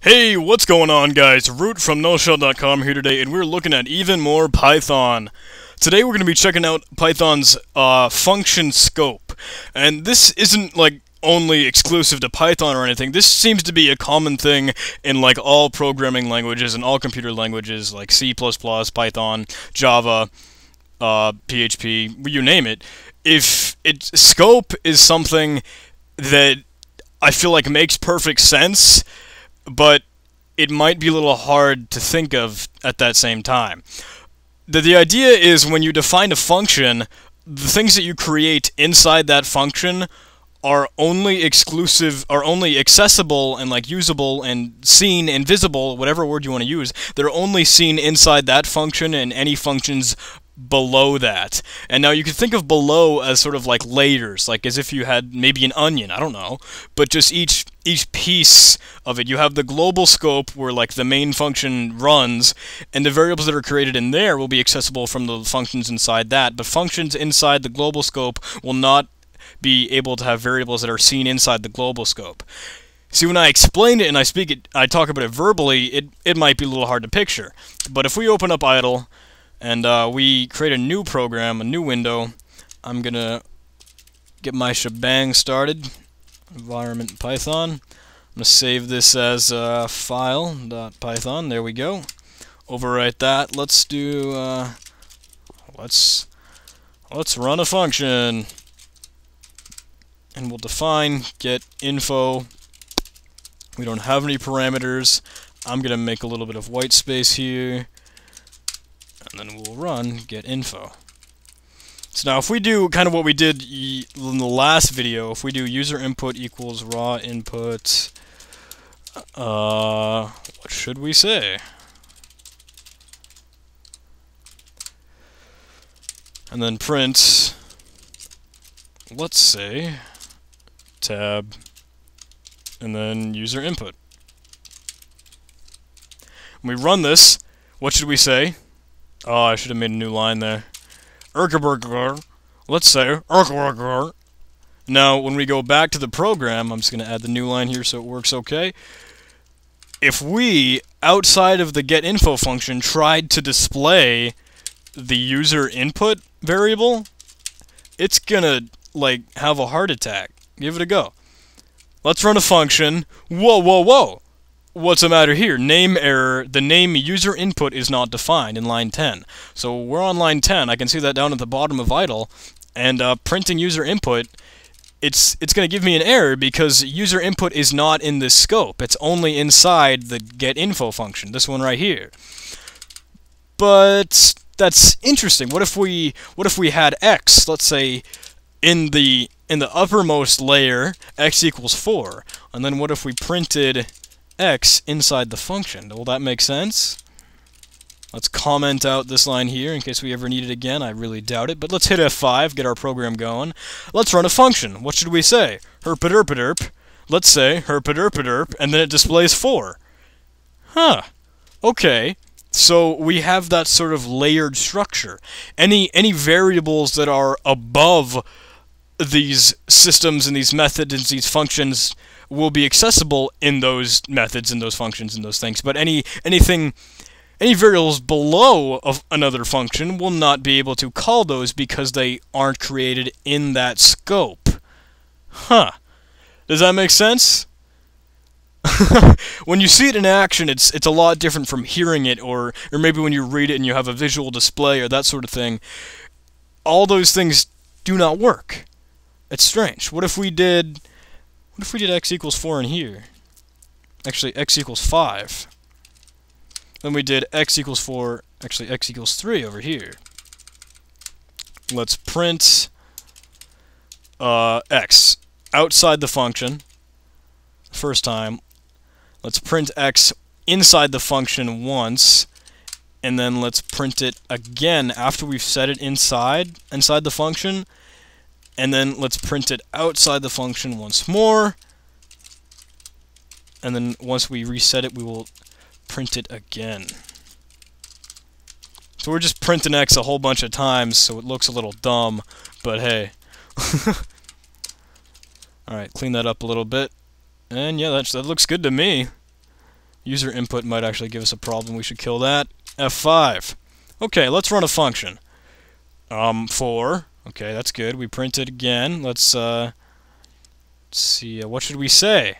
Hey, what's going on guys? Root from NullShell.com here today, and we're looking at even more Python. Today we're going to be checking out Python's uh, function scope. And this isn't like only exclusive to Python or anything. This seems to be a common thing in like all programming languages and all computer languages like C++, Python, Java, uh, PHP, you name it. If it scope is something that I feel like makes perfect sense but it might be a little hard to think of at that same time. The, the idea is when you define a function, the things that you create inside that function are only exclusive, are only accessible and like usable and seen and visible, whatever word you want to use, they're only seen inside that function and any functions below that. And now you can think of below as sort of like layers, like as if you had maybe an onion, I don't know, but just each each piece of it. You have the global scope where like the main function runs, and the variables that are created in there will be accessible from the functions inside that, but functions inside the global scope will not be able to have variables that are seen inside the global scope. See, when I explain it and I speak it, I talk about it verbally, it, it might be a little hard to picture. But if we open up idle, and uh, we create a new program, a new window. I'm gonna get my shebang started. Environment Python. I'm gonna save this as a file .python. There we go. Overwrite that. Let's do. Uh, let's let's run a function, and we'll define get info. We don't have any parameters. I'm gonna make a little bit of white space here and then we'll run get info. So now if we do kind of what we did in the last video, if we do user input equals raw input, uh, what should we say? And then print, let's say, tab, and then user input. When we run this, what should we say? Oh, I should have made a new line there. Let's say. Now, when we go back to the program, I'm just going to add the new line here so it works okay. If we, outside of the getInfo function, tried to display the user input variable, it's going to, like, have a heart attack. Give it a go. Let's run a function. Whoa, whoa, whoa! What's the matter here? Name error. The name user input is not defined in line 10. So we're on line 10. I can see that down at the bottom of idle. And uh, printing user input, it's it's going to give me an error because user input is not in this scope. It's only inside the get info function, this one right here. But that's interesting. What if we what if we had x, let's say in the in the uppermost layer, x equals 4. And then what if we printed x inside the function. Will that make sense? Let's comment out this line here in case we ever need it again. I really doubt it, but let's hit F5, get our program going. Let's run a function. What should we say? Herpaderpaderp. Let's say herpaderpaderp, and then it displays 4. Huh. Okay. So we have that sort of layered structure. Any any variables that are above these systems and these methods and these functions will be accessible in those methods and those functions and those things. But any anything any variables below of another function will not be able to call those because they aren't created in that scope. Huh. Does that make sense? when you see it in action, it's it's a lot different from hearing it, or or maybe when you read it and you have a visual display or that sort of thing. All those things do not work. It's strange. What if we did what if we did x equals 4 in here? Actually, x equals 5. Then we did x equals 4, actually x equals 3 over here. Let's print uh, x outside the function first time. Let's print x inside the function once, and then let's print it again after we've set it inside inside the function, and then let's print it outside the function once more and then once we reset it we will print it again so we're just printing X a whole bunch of times so it looks a little dumb but hey alright clean that up a little bit and yeah that, that looks good to me User input might actually give us a problem. We should kill that. F5. Okay, let's run a function. Um, 4. Okay, that's good. We print it again. Let's, uh, let's see. Uh, what should we say?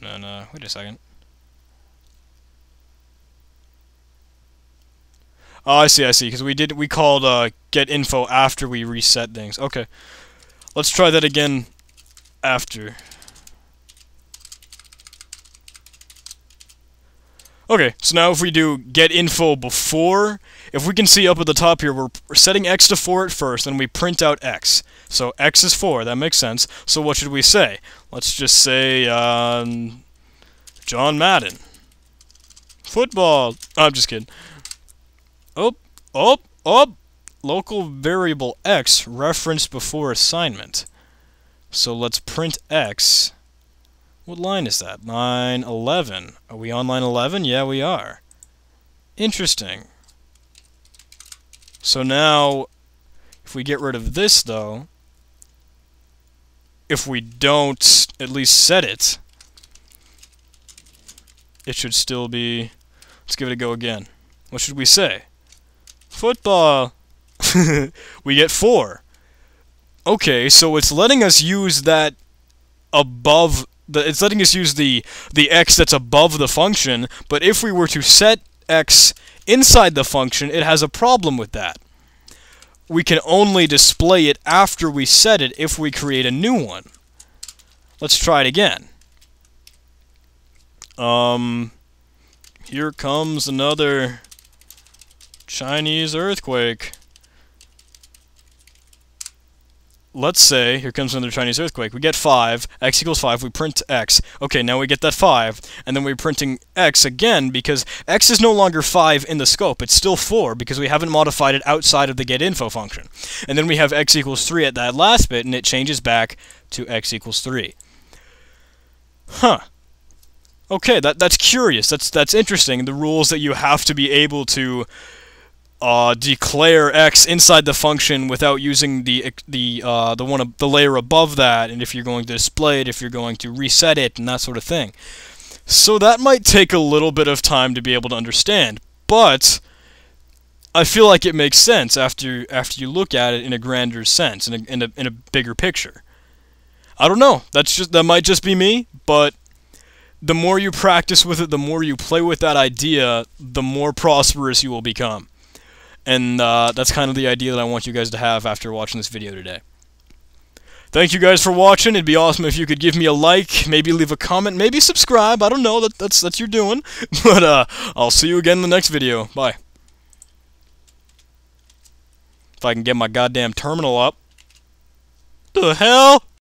No, no. Wait a second. Oh, I see, I see. Because we did, we called uh, get info after we reset things. Okay. Let's try that again after. Okay, so now if we do get info before, if we can see up at the top here, we're setting x to 4 at first, then we print out x. So x is 4, that makes sense. So what should we say? Let's just say, um, John Madden. Football. I'm just kidding. Oh, oh, oh! Local variable x referenced before assignment. So let's print x. What line is that? Line 11. Are we on line 11? Yeah, we are. Interesting. So now, if we get rid of this, though, if we don't at least set it, it should still be... Let's give it a go again. What should we say? Football! we get 4. Okay, so it's letting us use that above the, it's letting us use the the x that's above the function, but if we were to set x inside the function, it has a problem with that. We can only display it after we set it if we create a new one. Let's try it again. Um, here comes another Chinese earthquake let's say, here comes another Chinese earthquake, we get 5, x equals 5, we print x. Okay, now we get that 5, and then we're printing x again because x is no longer 5 in the scope, it's still 4 because we haven't modified it outside of the getInfo function. And then we have x equals 3 at that last bit, and it changes back to x equals 3. Huh. Okay, that that's curious. That's that's interesting. The rules that you have to be able to uh, declare x inside the function without using the the uh, the one the layer above that, and if you're going to display it, if you're going to reset it, and that sort of thing. So that might take a little bit of time to be able to understand, but I feel like it makes sense after after you look at it in a grander sense, in a, in a, in a bigger picture. I don't know. That's just that might just be me, but the more you practice with it, the more you play with that idea, the more prosperous you will become. And uh, that's kind of the idea that I want you guys to have after watching this video today. Thank you guys for watching. It'd be awesome if you could give me a like, maybe leave a comment, maybe subscribe. I don't know. That, that's that's your doing. But uh, I'll see you again in the next video. Bye. If I can get my goddamn terminal up. The hell?